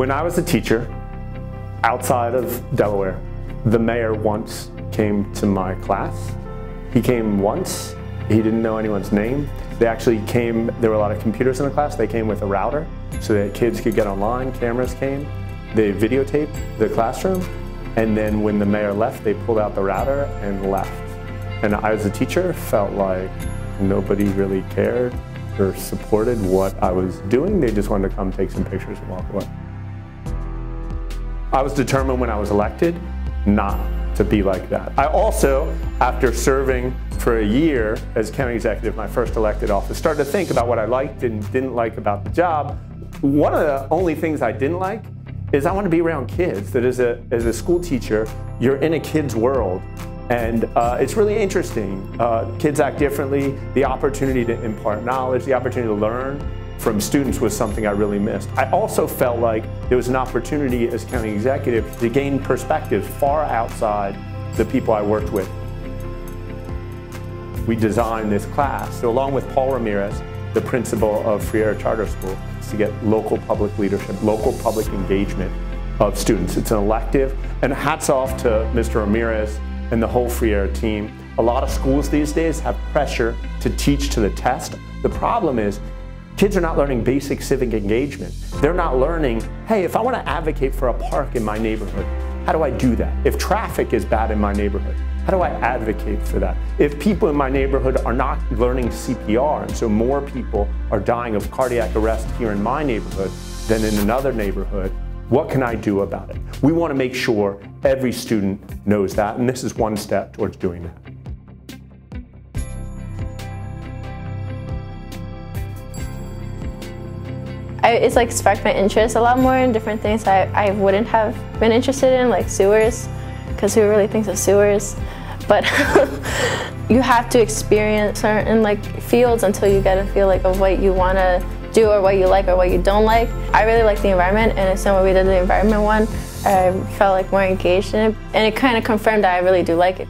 When I was a teacher outside of Delaware, the mayor once came to my class. He came once, he didn't know anyone's name. They actually came, there were a lot of computers in the class, they came with a router so that kids could get online, cameras came. They videotaped the classroom, and then when the mayor left, they pulled out the router and left. And I, as a teacher, felt like nobody really cared or supported what I was doing. They just wanted to come take some pictures and walk away. I was determined when I was elected not to be like that. I also, after serving for a year as county executive, my first elected office, started to think about what I liked and didn't like about the job. One of the only things I didn't like is I want to be around kids. That as a, as a school teacher, you're in a kid's world. And uh, it's really interesting. Uh, kids act differently. The opportunity to impart knowledge, the opportunity to learn from students was something I really missed. I also felt like there was an opportunity as county executive to gain perspective far outside the people I worked with. We designed this class, so along with Paul Ramirez, the principal of Freire Charter School, to get local public leadership, local public engagement of students. It's an elective, and hats off to Mr. Ramirez and the whole Freire team. A lot of schools these days have pressure to teach to the test. The problem is Kids are not learning basic civic engagement. They're not learning, hey, if I want to advocate for a park in my neighborhood, how do I do that? If traffic is bad in my neighborhood, how do I advocate for that? If people in my neighborhood are not learning CPR, and so more people are dying of cardiac arrest here in my neighborhood than in another neighborhood, what can I do about it? We want to make sure every student knows that, and this is one step towards doing that. I, it's like sparked my interest a lot more in different things I, I wouldn't have been interested in, like sewers, because who really thinks of sewers? But you have to experience certain like fields until you get a feel like of what you want to do or what you like or what you don't like. I really like the environment and so when we did the environment one, I felt like more engaged in it and it kind of confirmed that I really do like it.